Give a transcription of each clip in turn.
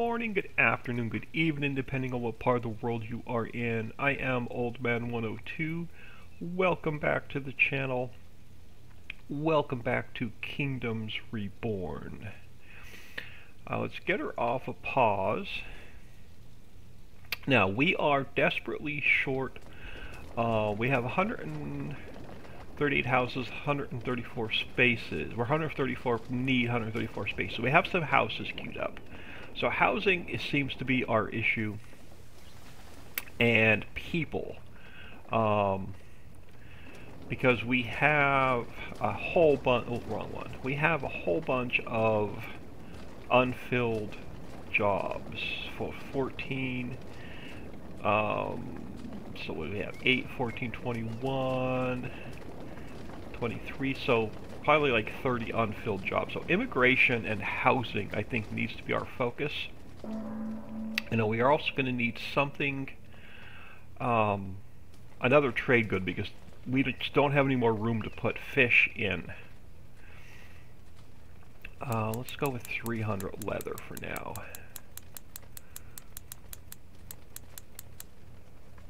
morning, good afternoon, good evening, depending on what part of the world you are in. I am Old Man 102. Welcome back to the channel. Welcome back to Kingdoms Reborn. Uh, let's get her off a pause. Now, we are desperately short. Uh, we have 138 houses, 134 spaces. We're 134, need 134 spaces. So we have some houses queued up. So housing seems to be our issue, and people, um, because we have a whole bunch. Oh, wrong one. We have a whole bunch of unfilled jobs for 14. Um, so we have? 8, 14, 21, 23. So probably like 30 unfilled jobs. So immigration and housing, I think, needs to be our focus. Know, we are also going to need something, um, another trade good, because we just don't have any more room to put fish in. Uh, let's go with 300 leather for now.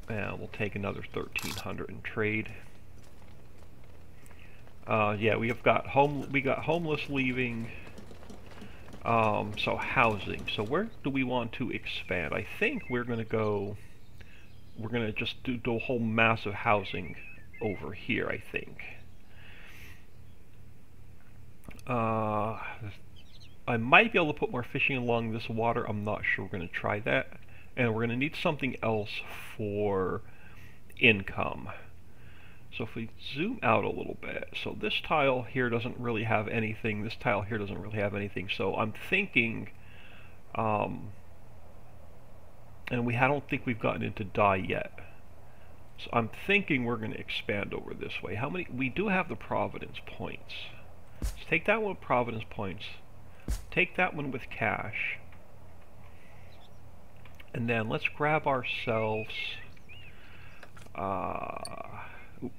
And we'll take another 1300 in trade. Uh, yeah, we have got home. We got homeless leaving. Um, so housing. So where do we want to expand? I think we're going to go. We're going to just do, do a whole mass of housing over here. I think. Uh, I might be able to put more fishing along this water. I'm not sure. We're going to try that, and we're going to need something else for income. So if we zoom out a little bit, so this tile here doesn't really have anything, this tile here doesn't really have anything, so I'm thinking, um, and we I don't think we've gotten into dye yet. So I'm thinking we're going to expand over this way. How many? We do have the Providence points. Let's take that one with Providence points. Take that one with cash. And then let's grab ourselves... Uh,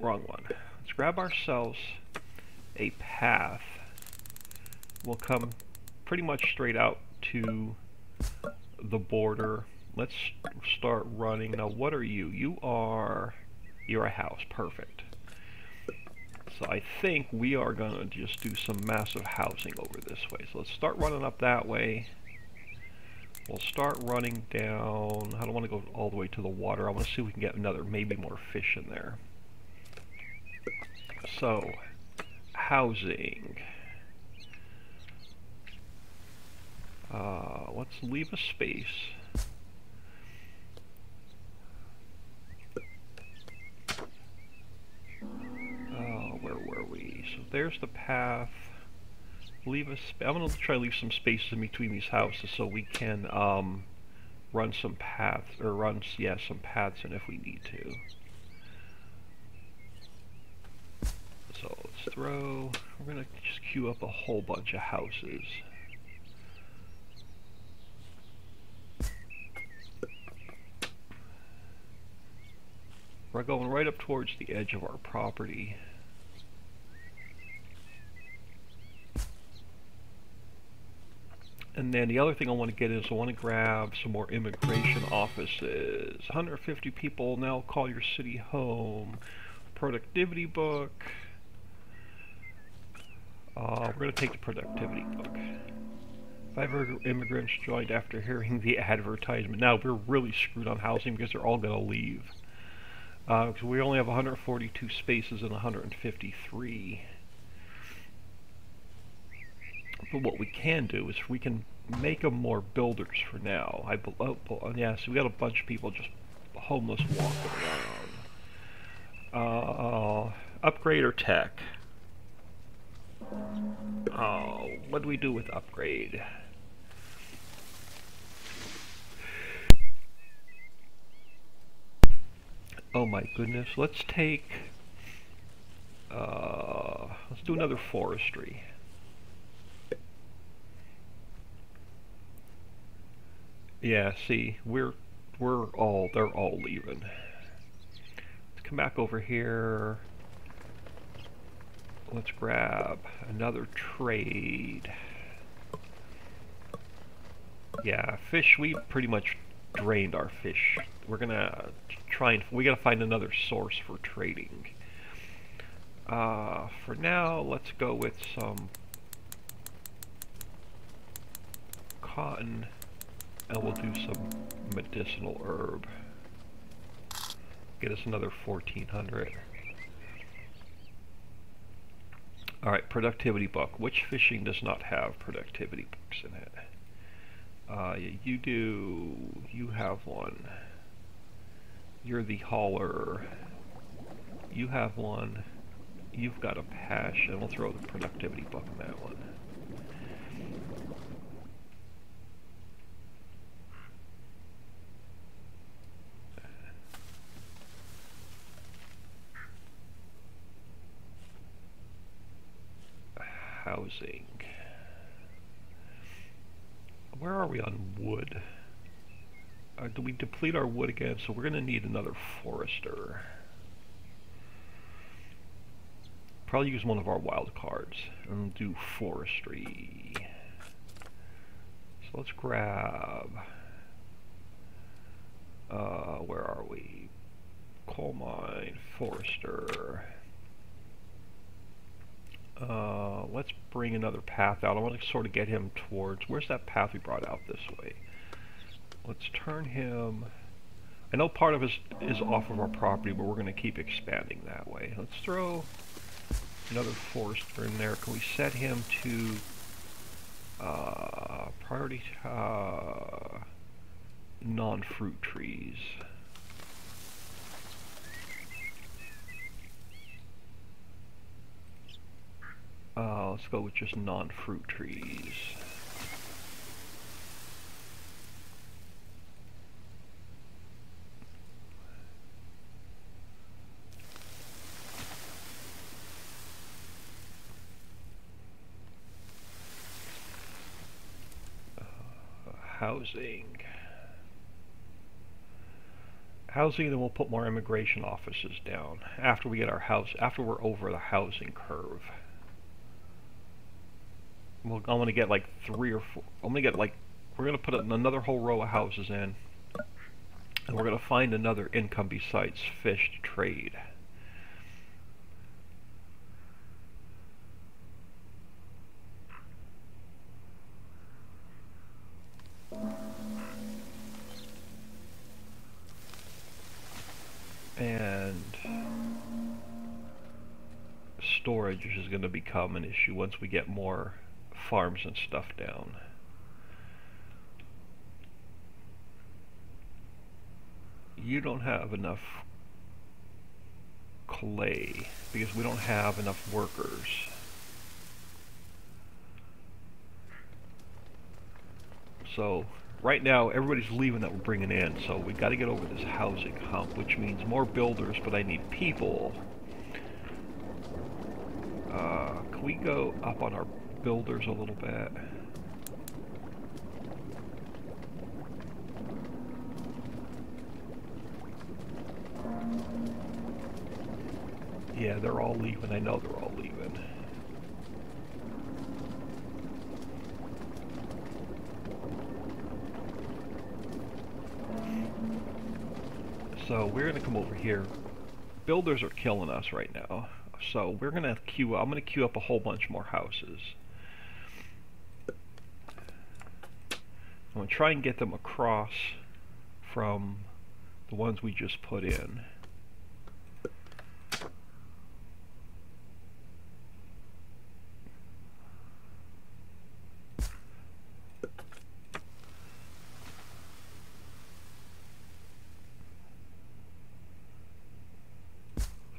Wrong one. Let's grab ourselves a path. We'll come pretty much straight out to the border. Let's start running. Now, what are you? You are... You're a house. Perfect. So I think we are going to just do some massive housing over this way. So let's start running up that way. We'll start running down. I don't want to go all the way to the water. I want to see if we can get another, maybe more fish in there. So, housing. Uh, let's leave a space. Oh, where were we? So there's the path. Leave a I'm going to try to leave some space in between these houses so we can um, run some paths, or run, yeah, some paths in if we need to. So let's throw, we're going to just queue up a whole bunch of houses. We're going right up towards the edge of our property. And then the other thing I want to get is I want to grab some more immigration offices. 150 people now call your city home. Productivity book. Uh, we're going to take the productivity book. Five immigrants joined after hearing the advertisement. Now, we're really screwed on housing because they're all going to leave. Uh, we only have 142 spaces and 153. But what we can do is we can make them more builders for now. I oh, oh, yeah, so we got a bunch of people just homeless walking around. Uh, upgrade or tech? Oh, what do we do with upgrade? Oh my goodness, let's take, uh, let's do another forestry. Yeah, see, we're, we're all, they're all leaving. Let's come back over here let's grab another trade. Yeah, fish, we pretty much drained our fish. We're gonna try and, we gotta find another source for trading. Uh, for now, let's go with some cotton, and we'll do some medicinal herb. Get us another 1400. Alright, productivity book. Which fishing does not have productivity books in it? Uh, you do, you have one. You're the hauler. You have one. You've got a and we'll throw the productivity book in that one. Housing. Where are we on wood? Uh, do we deplete our wood again? So we're going to need another forester. Probably use one of our wild cards and do forestry. So let's grab. Uh, where are we? Coal mine, forester. Uh, let's bring another path out. I want to sort of get him towards, where's that path we brought out this way? Let's turn him, I know part of us is off of our property, but we're going to keep expanding that way. Let's throw another forester in there. Can we set him to uh, priority uh, non-fruit trees? Uh, let's go with just non-fruit trees. Uh, housing. Housing, then we'll put more immigration offices down after we get our house, after we're over the housing curve. Well, I'm gonna get like three or four. I'm gonna get like we're gonna put another whole row of houses in, and we're gonna find another income besides fish to trade. And storage is going to become an issue once we get more farms and stuff down. You don't have enough clay because we don't have enough workers. So right now everybody's leaving that we're bringing in so we got to get over this housing hump which means more builders but I need people. Uh, can we go up on our builders a little bit. Yeah, they're all leaving. I know they're all leaving. So we're going to come over here. Builders are killing us right now. So we're going to queue, I'm going to queue up a whole bunch more houses. Going to try and get them across from the ones we just put in.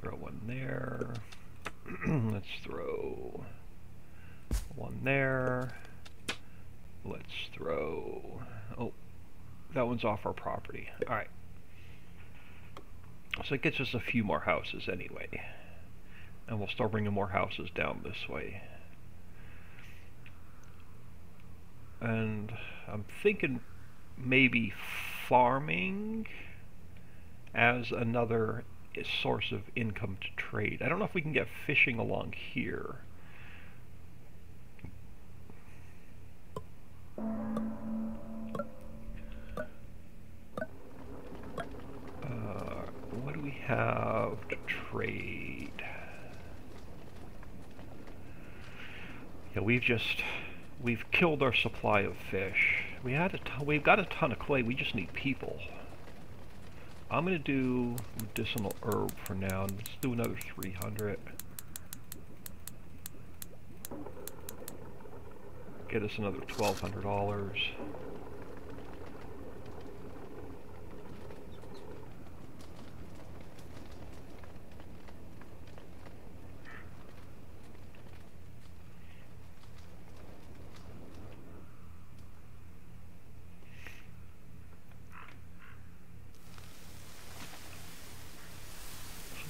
Throw one there. Let's throw one there. Let's throw... Oh, that one's off our property. Alright. So it gets us a few more houses anyway. And we'll start bringing more houses down this way. And I'm thinking maybe farming as another source of income to trade. I don't know if we can get fishing along here. Uh, what do we have to trade? Yeah, we've just we've killed our supply of fish. We had a ton, we've got a ton of clay. We just need people. I'm gonna do medicinal herb for now. Let's do another 300. Get us another $1,200.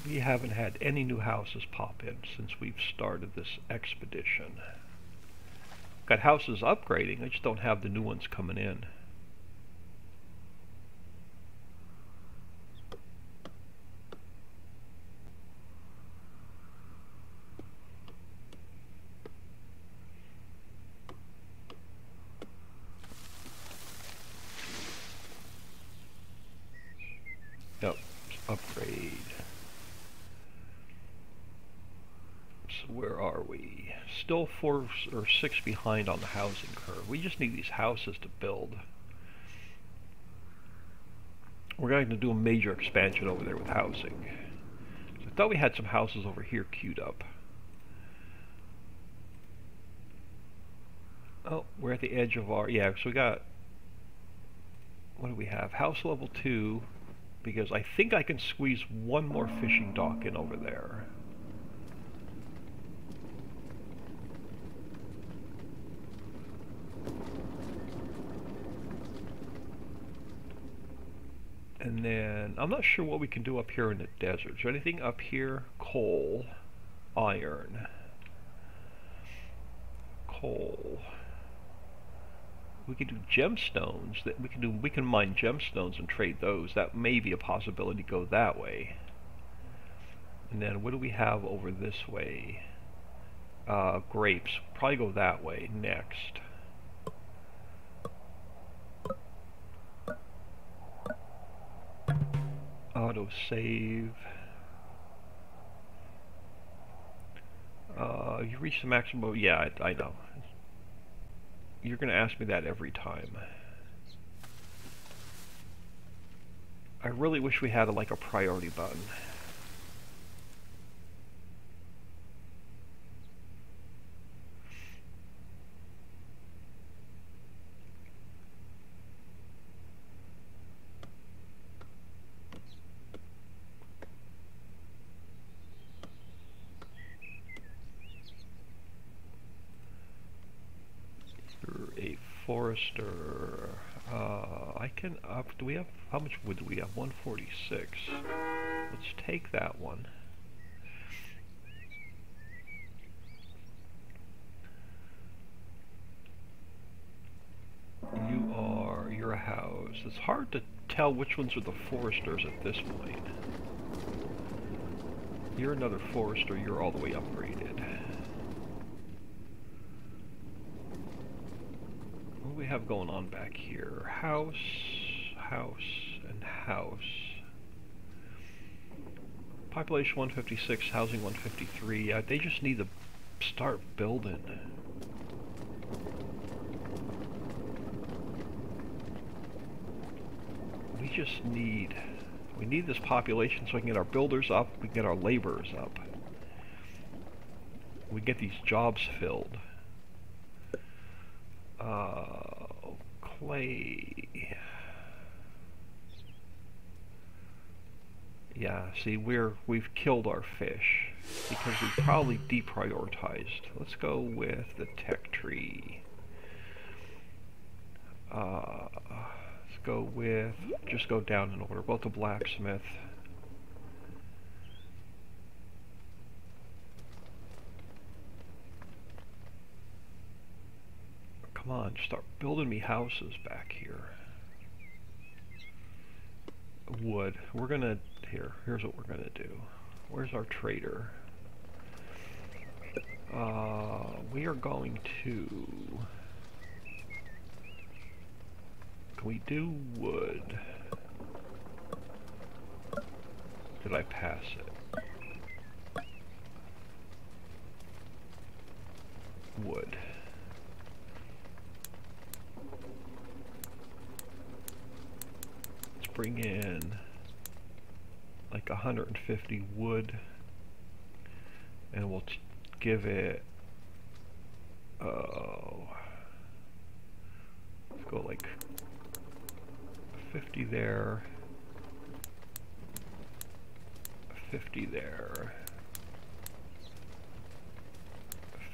we haven't had any new houses pop in since we've started this expedition. Got houses upgrading, I just don't have the new ones coming in. Yep, upgrade. So where are we? Still four or six behind on the housing curve. We just need these houses to build. We're going to do a major expansion over there with housing. So I thought we had some houses over here queued up. Oh, we're at the edge of our... Yeah, so we got... What do we have? House level 2, because I think I can squeeze one more fishing dock in over there. And then, I'm not sure what we can do up here in the desert. There anything up here? Coal. Iron. Coal. We can do gemstones. That we can do. We can mine gemstones and trade those. That may be a possibility. to Go that way. And then, what do we have over this way? Uh, grapes. Probably go that way next. Auto save. Uh, you reach the maximum. Yeah, I, I know. You're going to ask me that every time. I really wish we had a, like a priority button. Forester. Uh, I can up. Do we have how much wood do we have? 146. Let's take that one. You are. You're a house. It's hard to tell which ones are the foresters at this point. You're another forester. You're all the way upgraded. we have going on back here? House, house, and house. Population 156, housing 153. Uh, they just need to start building. We just need, we need this population so we can get our builders up, we can get our laborers up. We get these jobs filled. Uh, Yeah, see, we're we've killed our fish because we probably deprioritized. Let's go with the tech tree. Uh, let's go with just go down in order. Both the blacksmith. Come on, start building me houses back here. Wood. We're gonna, here, here's what we're gonna do. Where's our trader? Uh, we are going to... Can we do wood? did I pass it? Wood. Let's bring in like 150 wood and we'll give it oh let's go like 50 there 50 there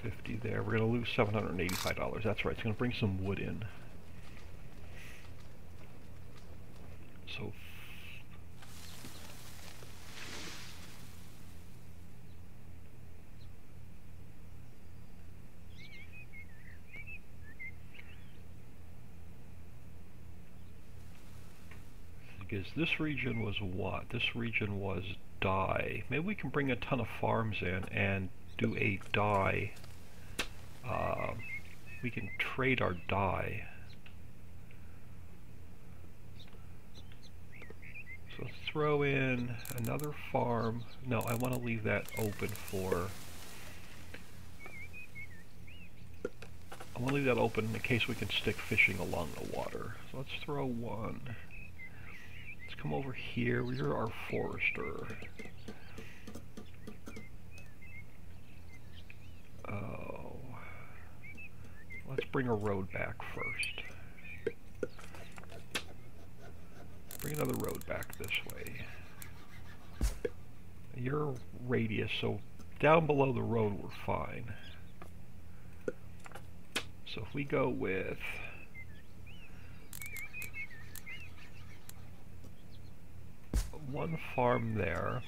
50 there. We're gonna lose $785 that's right it's gonna bring some wood in so because this region was what? This region was dye. Maybe we can bring a ton of farms in and do a dye. Uh, we can trade our dye. So throw in another farm. No, I want to leave that open for... I want to leave that open in case we can stick fishing along the water. So let's throw one come over here. You're our forester. Oh. Let's bring a road back first. Bring another road back this way. Your radius, so down below the road we're fine. So if we go with one farm there.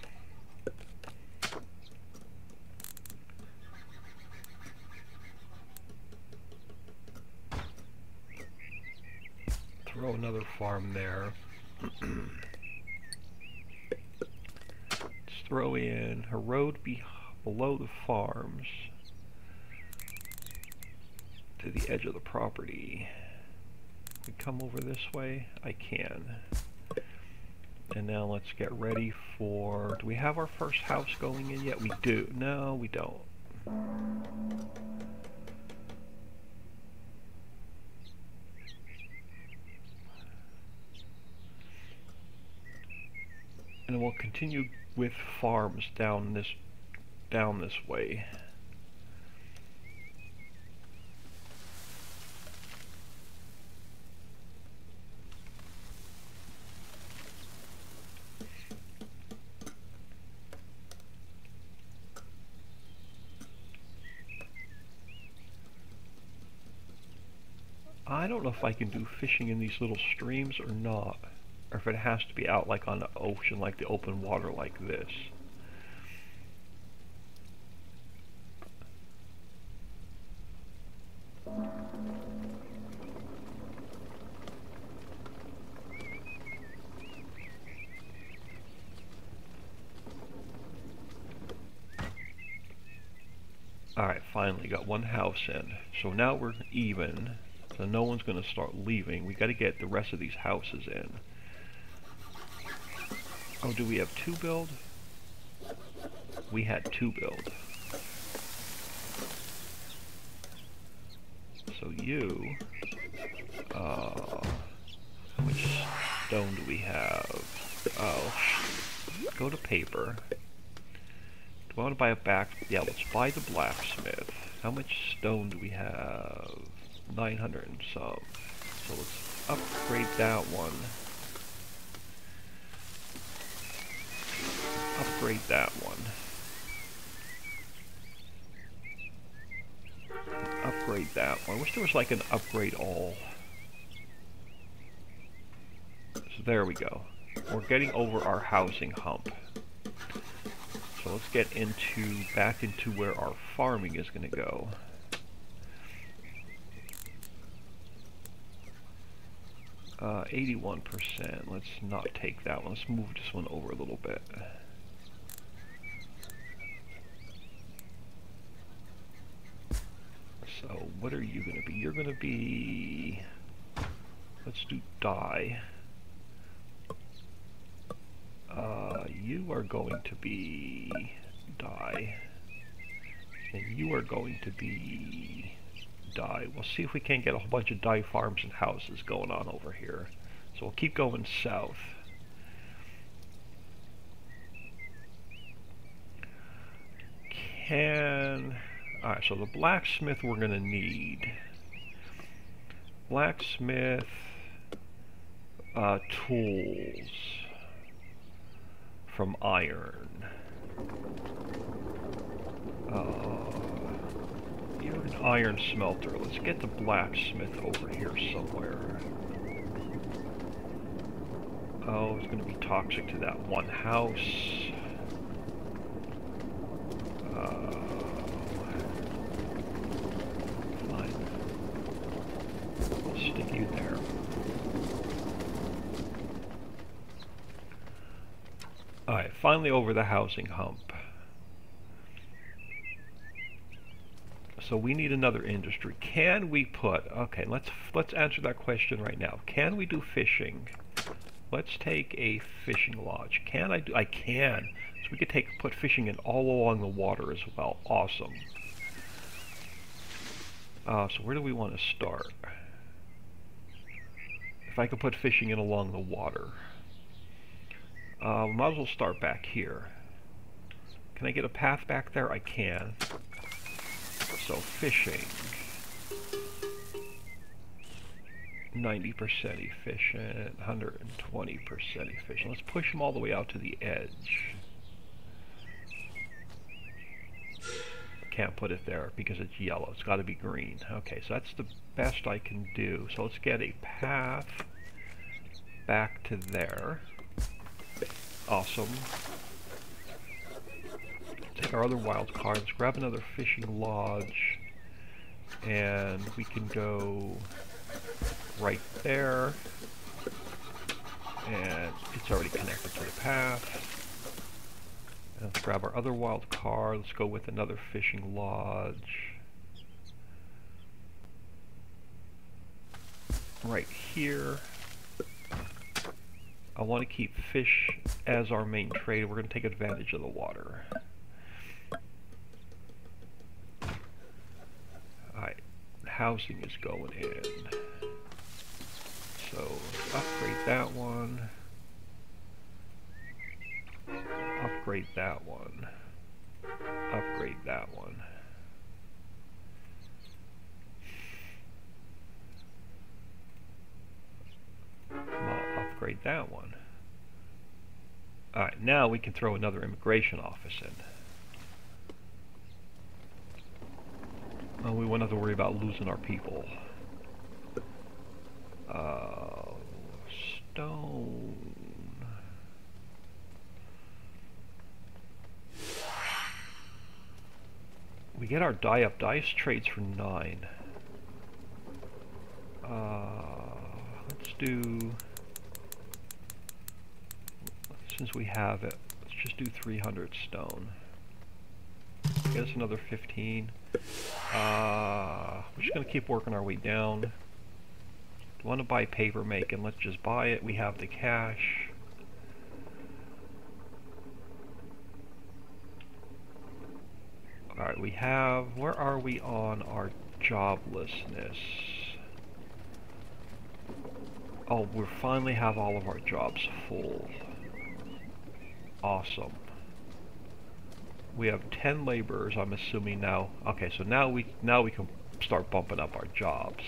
Throw another farm there. Let's throw in a road be below the farms to the edge of the property. We come over this way? I can. And now let's get ready for... Do we have our first house going in yet? We do. No, we don't. And we'll continue with farms down this down this way. I don't know if I can do fishing in these little streams or not. Or if it has to be out like on the ocean, like the open water like this. Alright, finally got one house in. So now we're even. So no one's going to start leaving. We got to get the rest of these houses in. Oh, do we have two build? We had two build. So you, uh, stone do we have? Oh, go to paper. Do I want to buy a back? Yeah, let's buy the blacksmith. How much stone do we have? 900 and some. So let's upgrade that one. Upgrade that one. Upgrade that one. I wish there was like an upgrade all. So there we go. We're getting over our housing hump. So let's get into back into where our farming is going to go. Uh, 81%. Let's not take that one. Let's move this one over a little bit. So, what are you going to be? You're going to be... Let's do dye. Uh, you are going to be dye. And you are going to be dye. We'll see if we can't get a whole bunch of dye farms and houses going on over here. So we'll keep going south. Can... Alright, so the blacksmith we're going to need. Blacksmith uh, tools from iron. Uh, you're an iron smelter. Let's get the blacksmith over here somewhere. Oh, it's going to be toxic to that one house. Uh. Finally over the housing hump. So we need another industry. Can we put, okay, let's let's answer that question right now. Can we do fishing? Let's take a fishing lodge. Can I do, I can. So we could take, put fishing in all along the water as well. Awesome. Uh, so where do we want to start? If I could put fishing in along the water. Uh, we might as well start back here. Can I get a path back there? I can. So fishing. 90% efficient, 120% efficient. Let's push them all the way out to the edge. Can't put it there because it's yellow. It's got to be green. Okay, so that's the best I can do. So let's get a path back to there. Awesome. Take our other wild cards, grab another fishing lodge, and we can go right there. And it's already connected to the path. And let's grab our other wild card. Let's go with another fishing lodge. Right here. I want to keep fish as our main trade. We're going to take advantage of the water. Alright, housing is going in. So, upgrade that one. Upgrade that one. Upgrade that one. upgrade that one. Alright, now we can throw another immigration office in. We won't have to worry about losing our people. Uh, stone. We get our die up dice trades for nine. Uh, let's do since we have it, let's just do 300 stone. Get us another 15. Uh, we're just going to keep working our way down. Do want to buy paper making? Let's just buy it. We have the cash. Alright, we have... Where are we on our joblessness? Oh, we finally have all of our jobs full. Awesome. We have 10 laborers, I'm assuming now. Okay, so now we now we can start bumping up our jobs.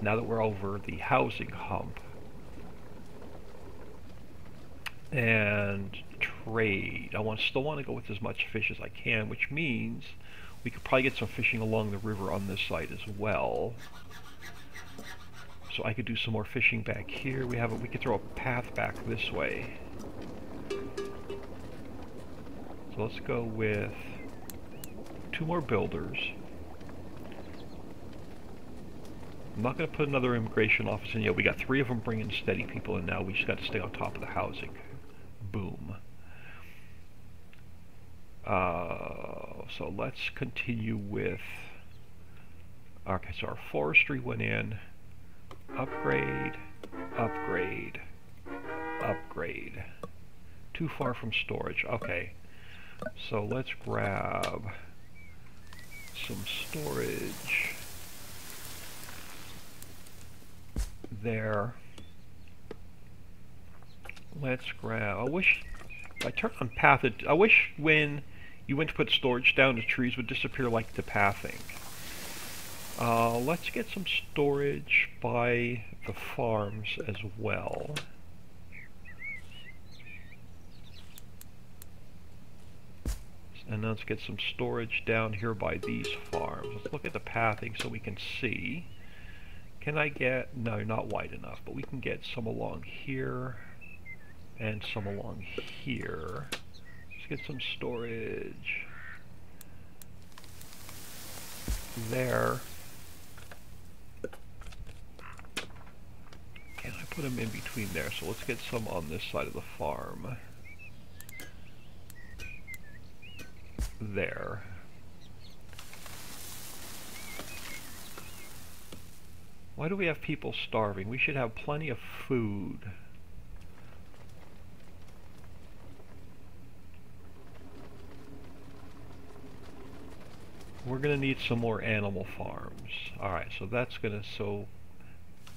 Now that we're over the housing hump. And trade. I want still want to go with as much fish as I can, which means we could probably get some fishing along the river on this side as well. So I could do some more fishing back here. We have a, we could throw a path back this way. So let's go with two more builders. I'm not going to put another immigration office in yet. We got three of them bringing steady people in now. We just got to stay on top of the housing. Boom. Uh, so let's continue with... Okay, so our forestry went in. Upgrade, upgrade, upgrade. too far from storage. Okay. So let's grab some storage there. Let's grab, I wish, I turn on path, it, I wish when you went to put storage down, the trees would disappear like the pathing. Uh, let's get some storage by the farms as well. And let's get some storage down here by these farms. Let's look at the pathing so we can see. Can I get, no, not wide enough, but we can get some along here and some along here. Let's get some storage there. Can I put them in between there? So let's get some on this side of the farm. There. Why do we have people starving? We should have plenty of food. We're going to need some more animal farms. Alright, so that's going to, so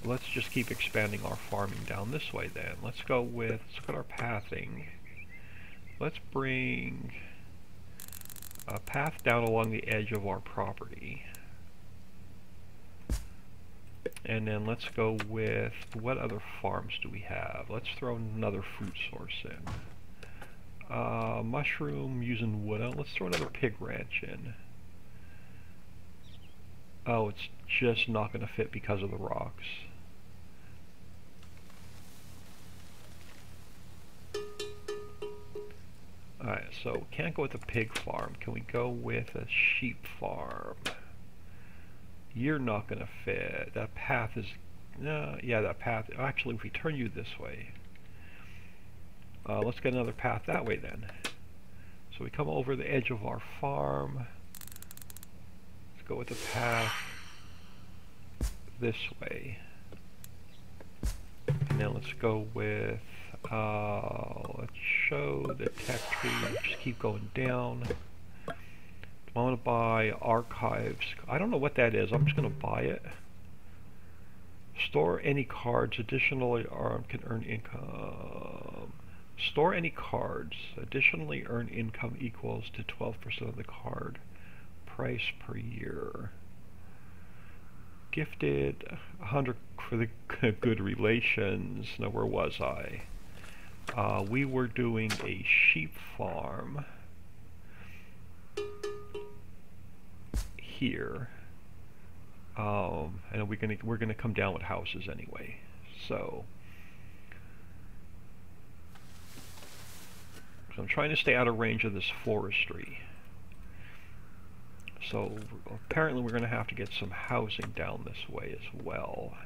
let's just keep expanding our farming down this way then. Let's go with, let's look at our pathing. Let's bring a path down along the edge of our property. And then let's go with, what other farms do we have? Let's throw another fruit source in. Uh, mushroom using wood. Let's throw another pig ranch in. Oh, it's just not going to fit because of the rocks. Alright, so can't go with a pig farm. Can we go with a sheep farm? You're not going to fit. That path is... Uh, yeah, that path... Actually, if we turn you this way... Uh, let's get another path that way then. So we come over the edge of our farm. Let's go with the path this way. And then let's go with... Uh, let's show the tech tree. Just keep going down. I want to buy archives. I don't know what that is. I'm just going to buy it. Store any cards. Additionally, arm can earn income. Store any cards. Additionally, earn income equals to 12% of the card price per year. Gifted 100 for the good relations. Now, where was I? Uh, we were doing a sheep farm. here. Um, and we're gonna we're gonna come down with houses anyway. So, so I'm trying to stay out of range of this forestry. So apparently we're going to have to get some housing down this way as well.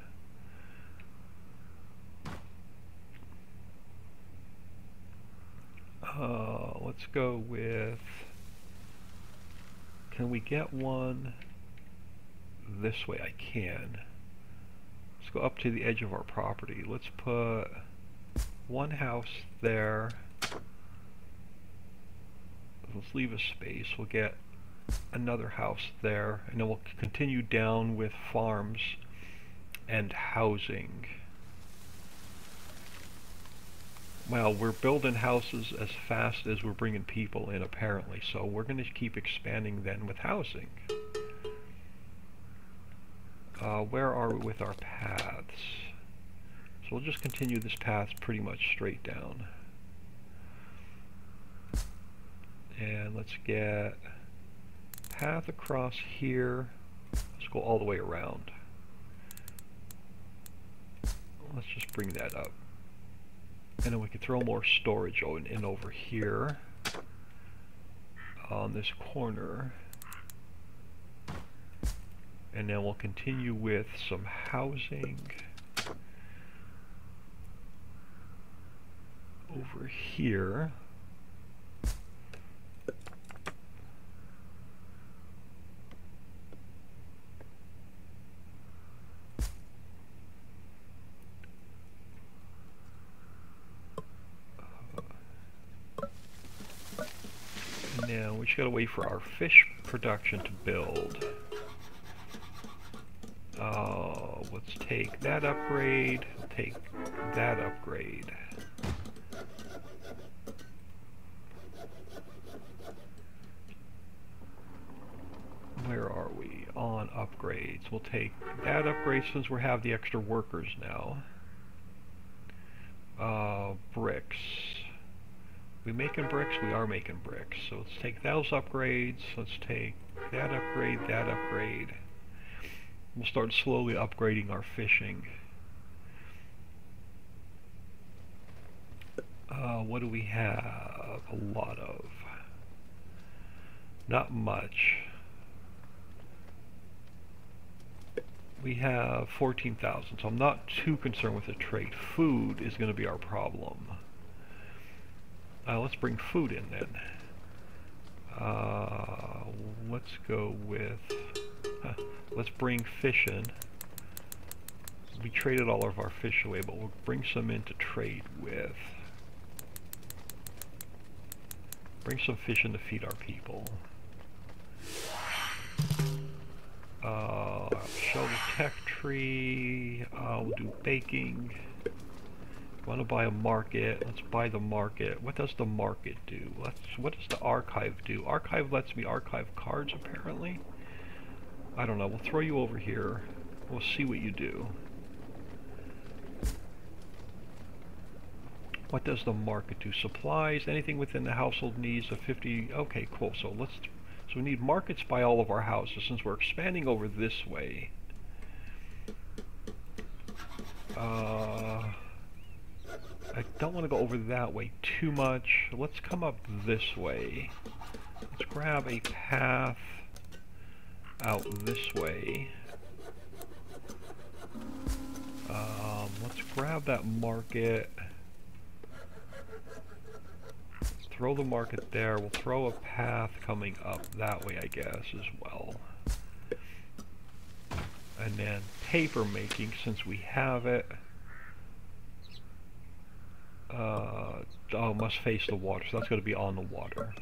Uh, let's go with can we get one this way? I can. Let's go up to the edge of our property. Let's put one house there. Let's leave a space. We'll get another house there. And then we'll continue down with farms and housing. Well, we're building houses as fast as we're bringing people in, apparently. So we're going to keep expanding then with housing. Uh, where are we with our paths? So we'll just continue this path pretty much straight down. And let's get path across here. Let's go all the way around. Let's just bring that up. And then we can throw more storage in over here on this corner. And then we'll continue with some housing over here. Now we just gotta wait for our fish production to build. Uh, let's take that upgrade, take that upgrade. Where are we on upgrades? We'll take that upgrade since we have the extra workers now. Uh, bricks. We making bricks? We are making bricks. So let's take those upgrades. Let's take that upgrade, that upgrade. We'll start slowly upgrading our fishing. Uh, what do we have? A lot of. Not much. We have 14,000, so I'm not too concerned with the trade. Food is going to be our problem. Uh, let's bring food in then. Uh, let's go with... Let's bring fish in. We traded all of our fish away, but we'll bring some in to trade with. Bring some fish in to feed our people. Uh, shell the tech tree. Uh, we'll do baking want to buy a market. Let's buy the market. What does the market do? Let's. What does the archive do? Archive lets me archive cards, apparently. I don't know. We'll throw you over here. We'll see what you do. What does the market do? Supplies, anything within the household needs of 50... Okay, cool. So let's... So we need markets by all of our houses since we're expanding over this way. Uh... I don't want to go over that way too much. Let's come up this way. Let's grab a path out this way. Um, let's grab that market. Throw the market there. We'll throw a path coming up that way, I guess, as well. And then paper making, since we have it. Uh, oh, must face the water, so that's going to be on the water.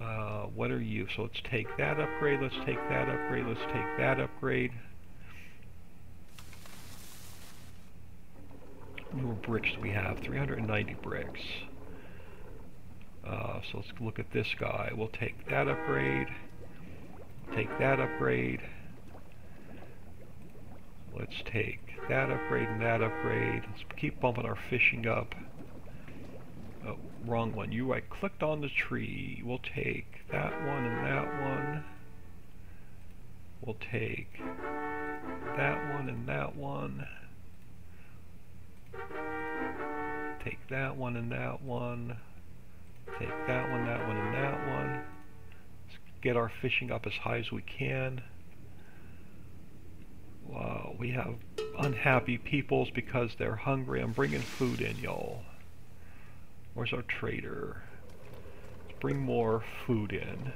Uh, what are you? So let's take that upgrade, let's take that upgrade, let's take that upgrade. Many bricks do we have? 390 bricks. Uh, so let's look at this guy. We'll take that upgrade, take that upgrade, Let's take that upgrade and that upgrade. Let's keep bumping our fishing up. Oh, wrong one. You right clicked on the tree. We'll take that one and that one. We'll take that one and that one. Take that one and that one. Take that one, that one, and that one. Let's get our fishing up as high as we can. Wow, we have unhappy peoples because they're hungry. I'm bringing food in, y'all. Where's our trader? Let's bring more food in.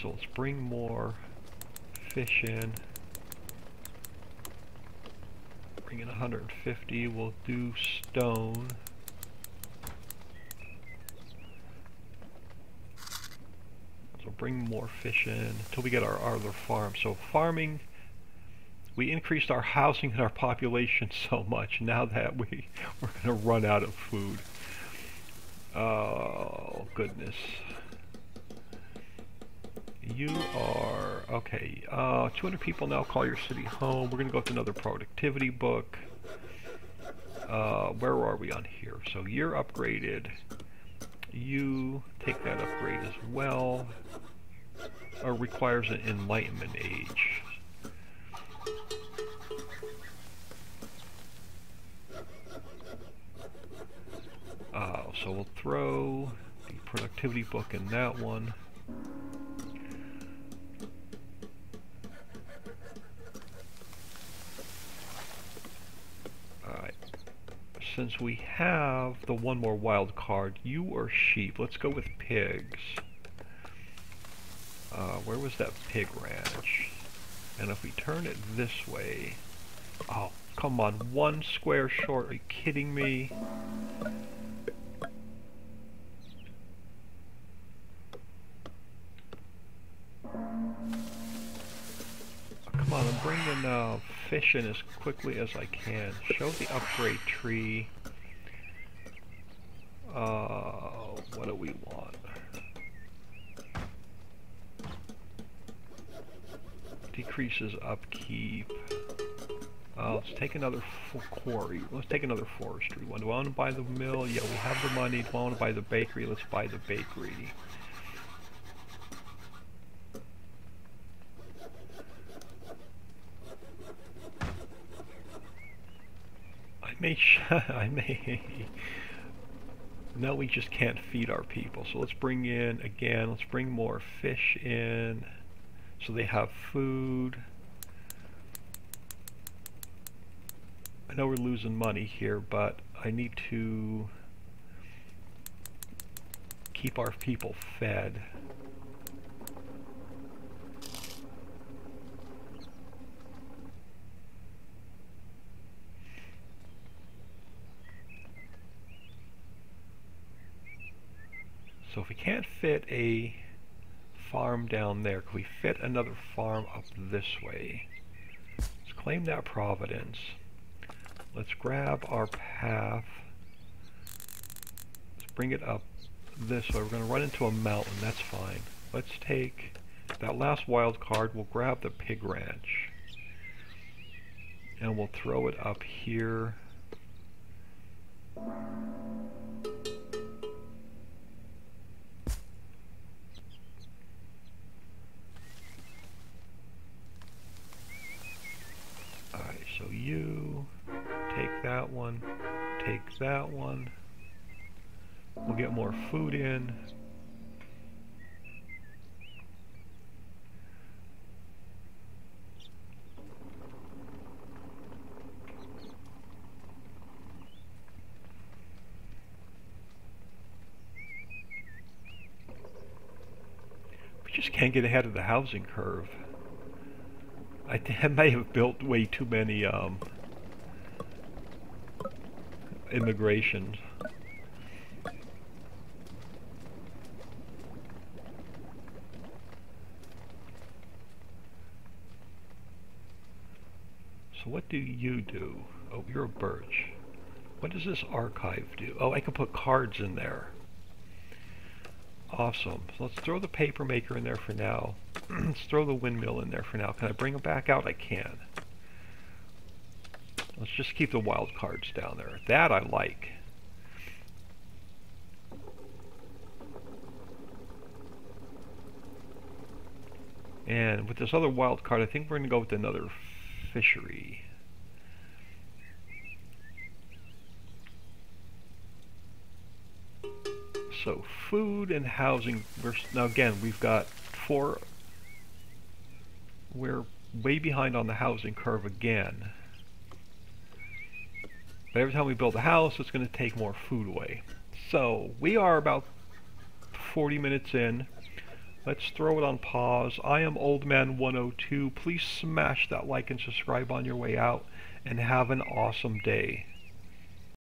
So let's bring more fish in. Bring in 150. We'll do stone. Bring more fish in until we get our, our other farm. So farming, we increased our housing and our population so much now that we, we're going to run out of food. Oh, goodness. You are, okay, uh, 200 people now call your city home. We're going to go to another productivity book. Uh, where are we on here? So you're upgraded. You take that upgrade as well uh, requires an enlightenment age. Uh, so we'll throw the productivity book in that one. Alright. Since we have the one more wild card, you or sheep, let's go with pigs. Uh, where was that pig ranch? And if we turn it this way... Oh, come on, one square short. Are you kidding me? Come on, I'm bringing uh, fish in as quickly as I can. Show the upgrade tree. Uh, what do we want? Decreases upkeep. Uh, let's take another quarry. Let's take another forestry one. Do I want to buy the mill? Yeah, we have the money. Do I want to buy the bakery? Let's buy the bakery. I may, I may. No, we just can't feed our people. So let's bring in, again, let's bring more fish in. So they have food. I know we're losing money here, but I need to keep our people fed. So if we can't fit a farm down there, can we fit another farm up this way? Let's claim that province. Let's grab our path. Let's bring it up this way. We're going to run into a mountain. That's fine. Let's take that last wild card. We'll grab the pig ranch. And we'll throw it up here. That one. We'll get more food in. We just can't get ahead of the housing curve. I, I may have built way too many um, immigrations. So what do you do? Oh, you're a birch. What does this archive do? Oh, I can put cards in there. Awesome. So let's throw the paper maker in there for now. let's throw the windmill in there for now. Can I bring them back out? I can. Let's just keep the wild cards down there. That I like. And with this other wild card, I think we're going to go with another fishery. So food and housing. Now again, we've got four. We're way behind on the housing curve again. But every time we build a house, it's going to take more food away. So we are about 40 minutes in. Let's throw it on pause. I am Old Man 102. Please smash that like and subscribe on your way out and have an awesome day.